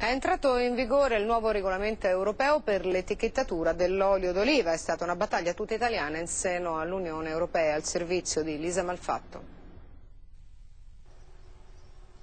È entrato in vigore il nuovo regolamento europeo per l'etichettatura dell'olio d'oliva. È stata una battaglia tutta italiana in seno all'Unione Europea al servizio di Lisa Malfatto.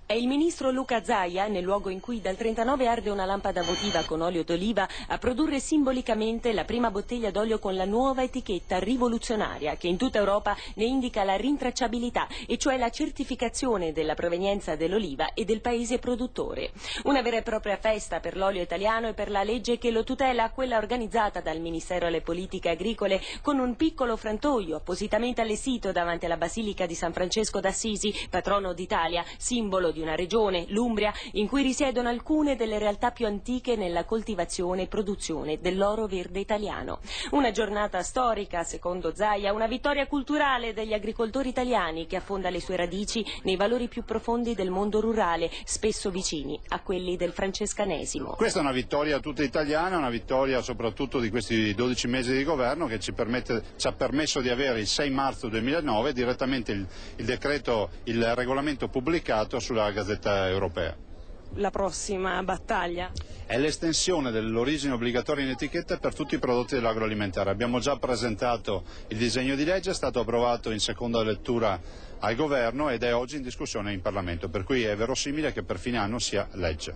È il ministro Luca Zaia, nel luogo in cui dal 39 arde una lampada votiva con olio d'oliva, a produrre simbolicamente la prima bottiglia d'olio con la nuova etichetta rivoluzionaria che in tutta Europa ne indica la rintracciabilità, e cioè la certificazione della provenienza dell'oliva e del paese produttore. Una vera e propria festa per l'olio italiano e per la legge che lo tutela, quella organizzata dal Ministero alle Politiche Agricole con un piccolo frantoio appositamente allestito davanti alla Basilica di San Francesco d'Assisi, patrono d'Italia, simbolo di una regione, l'Umbria, in cui risiedono alcune delle realtà più antiche nella coltivazione e produzione dell'oro verde italiano. Una giornata storica, secondo Zaia, una vittoria culturale degli agricoltori italiani che affonda le sue radici nei valori più profondi del mondo rurale, spesso vicini a quelli del francescanesimo. Questa è una vittoria tutta italiana, una vittoria soprattutto di questi 12 mesi di governo che ci, permette, ci ha permesso di avere il 6 marzo 2009 direttamente il, il decreto, il regolamento pubblicato sulla Gazzetta Europea. La prossima battaglia? È l'estensione dell'origine obbligatoria in etichetta per tutti i prodotti dell'agroalimentare. Abbiamo già presentato il disegno di legge, è stato approvato in seconda lettura al Governo ed è oggi in discussione in Parlamento, per cui è verosimile che per fine anno sia legge.